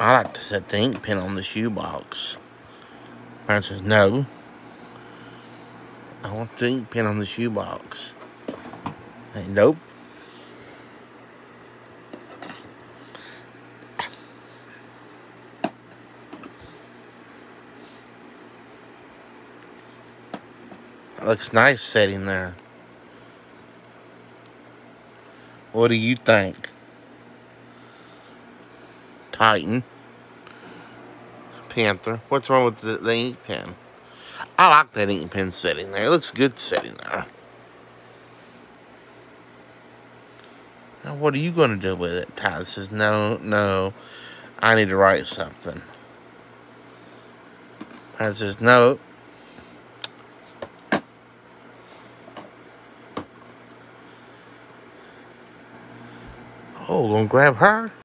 I like to set the ink pen on the shoebox. Panther says, no. I want the ink pen on the shoebox. Hey, nope. Looks nice sitting there. What do you think? Titan. Panther. What's wrong with the, the ink pen? I like that ink pen sitting there. It looks good sitting there. Now, what are you going to do with it? Ty says, no, no. I need to write something. Ty says, no. Oh, gonna grab her?